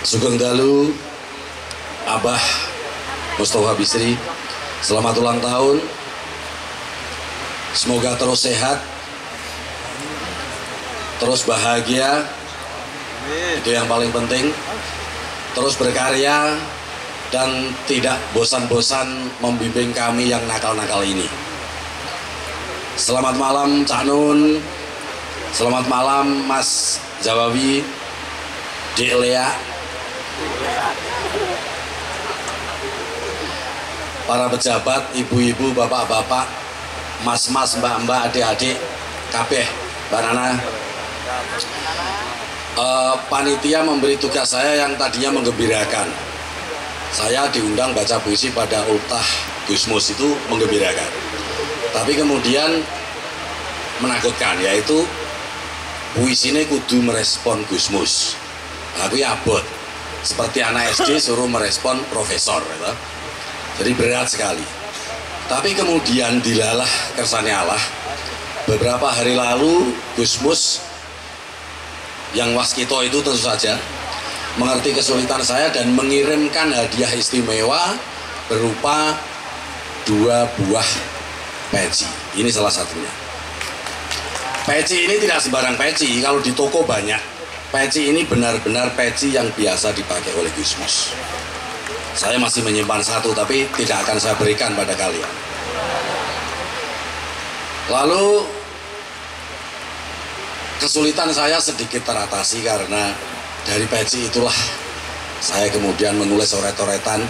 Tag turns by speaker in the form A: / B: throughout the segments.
A: Sugeng Dalu, Abah Mustafa Bisri, selamat ulang tahun. Semoga terus sehat, terus bahagia, itu yang paling penting. Terus berkarya dan tidak bosan-bosan membimbing kami yang nakal-nakal ini. Selamat malam Cak Nun Selamat malam Mas Jawawi Dek Lea Para pejabat, ibu-ibu, bapak-bapak Mas-mas, mbak-mbak, adik-adik Kabeh, Mbak Nana. Eh, Panitia memberi tugas saya yang tadinya menggembirakan. Saya diundang baca puisi pada ultah Gusmus itu menggembirakan. Tapi kemudian menakutkan yaitu puisinya kudu merespon Gusmus. Aku ya abot seperti anak SD suruh merespon profesor gitu. jadi berat sekali tapi kemudian dilalah kersane Allah beberapa hari lalu Gusmus yang waskito itu tentu saja mengerti kesulitan saya dan mengirimkan hadiah istimewa berupa dua buah peci. Ini salah satunya. Peci ini tidak sembarang peci, kalau di toko banyak. Peci ini benar-benar peci yang biasa dipakai oleh Gusmus. Saya masih menyimpan satu, tapi tidak akan saya berikan pada kalian. Lalu kesulitan saya sedikit teratasi karena dari peci itulah saya kemudian menulis oret-oretan.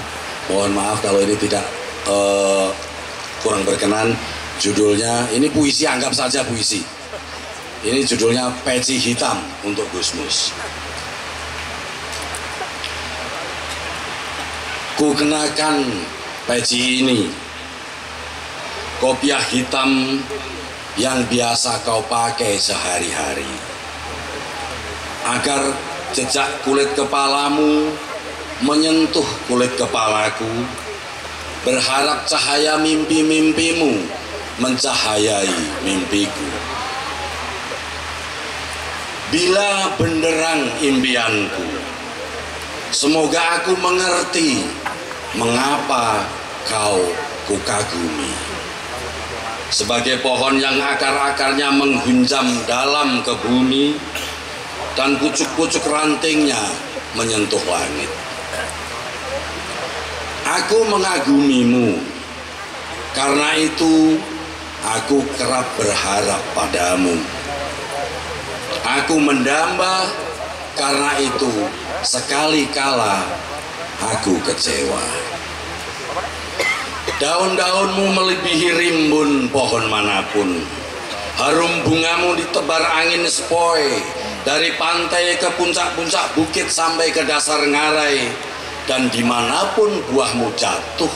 A: Mohon maaf kalau ini tidak eh, kurang berkenan judulnya ini puisi anggap saja puisi ini judulnya peci hitam untuk Gusmus ku kenakan peci ini kopiah hitam yang biasa kau pakai sehari-hari agar jejak kulit kepalamu menyentuh kulit kepalaku berharap cahaya mimpi-mimpimu mencahayai mimpiku. Bila benderang impianku, semoga aku mengerti mengapa kau kukagumi. Sebagai pohon yang akar-akarnya menghunjam dalam ke bumi dan pucuk-pucuk rantingnya menyentuh langit. Aku mengagumimu, karena itu aku kerap berharap padamu. Aku mendamba, karena itu sekali kala aku kecewa. Daun-daunmu melebihi rimbun pohon mana pun. Harum bungamu ditebar angin sepoi dari pantai ke puncak-puncak bukit sampai ke dasar ngarai dan di mana pun buahmu jatuh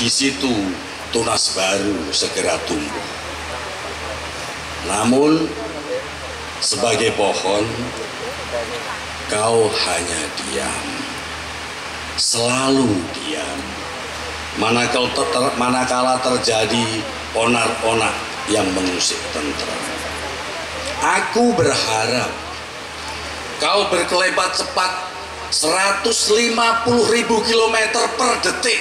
A: di situ tunas baru segera tumbuh namun sebagai pohon kau hanya diam. Selalu diam. Manakala, terjadi onar-onar yang mengusik tentram aku berharap kau berkelebat cepat 150 ribu kilometer per detik.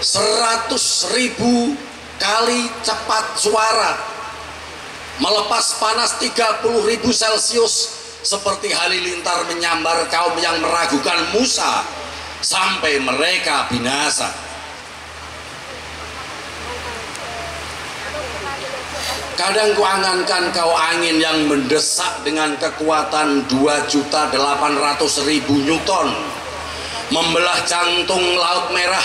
A: 100 ribu kali cepat suara melepas panas 30 ribu celcius seperti halilintar menyambar kaum yang meragukan Musa sampai mereka binasa. Kadang kuangankan kau angin yang mendesak dengan kekuatan 2.800.000 Newton. Membelah jantung laut merah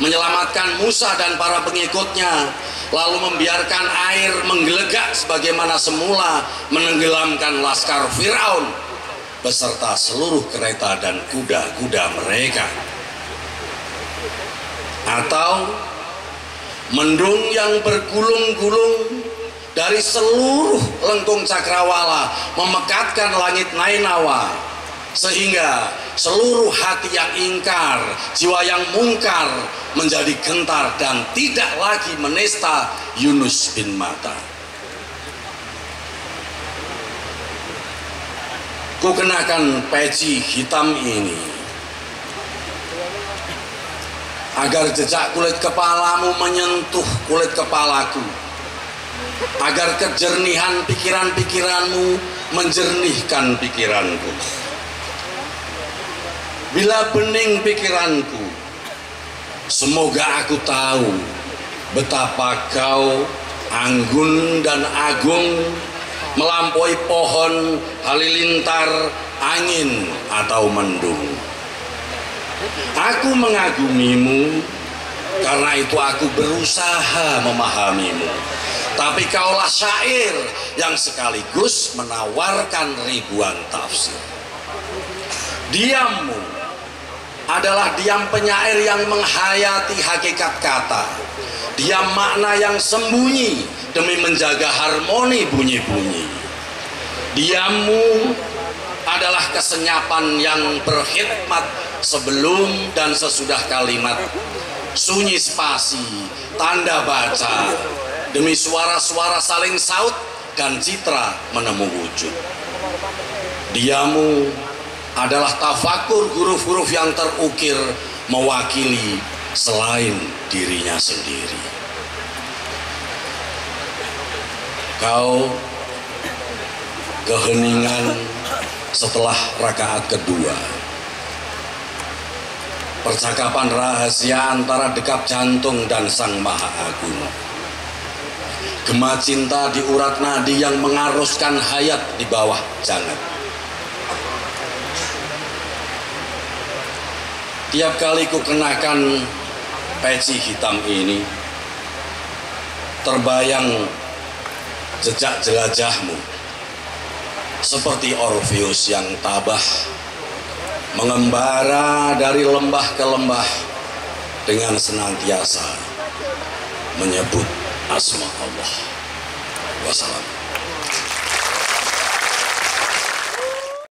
A: menyelamatkan Musa dan para pengikutnya lalu membiarkan air menggelegak sebagaimana semula menenggelamkan laskar Fir'aun beserta seluruh kereta dan kuda-kuda mereka. Atau mendung yang bergulung-gulung dari seluruh lengkung cakrawala memekatkan langit Nainawa sehingga seluruh hati yang ingkar, jiwa yang mungkar menjadi gentar dan tidak lagi menesta Yunus bin Mata. Ku kenakan peci hitam ini agar jejak kulit kepalamu menyentuh kulit kepalaku agar kejernihan pikiran-pikiranmu menjernihkan pikiranku bila bening pikiranku semoga aku tahu betapa kau anggun dan agung melampaui pohon halilintar angin atau mendung. Aku mengagumimu karena itu aku berusaha memahamimu. Tapi kaulah syair yang sekaligus menawarkan ribuan tafsir. Diammu adalah diam penyair yang menghayati hakikat kata. Diam makna yang sembunyi demi menjaga harmoni bunyi-bunyi. Diammu adalah kesenyapan yang berkhidmat sebelum dan sesudah kalimat. Sunyi spasi, tanda baca, demi suara-suara saling saut dan citra menemu wujud. Diamu adalah tafakur huruf-huruf yang terukir mewakili selain dirinya sendiri. Kau keheningan setelah rakaat kedua. Percakapan rahasia antara dekap jantung dan Sang Maha Agung. Gema cinta di urat nadi yang mengaruskan hayat di bawah jangan Tiap kali ku kenakan peci hitam ini, terbayang jejak jelajahmu seperti Orpheus yang tabah mengembara dari lembah ke lembah dengan senantiasa menyebut asma Allah. Wassalam.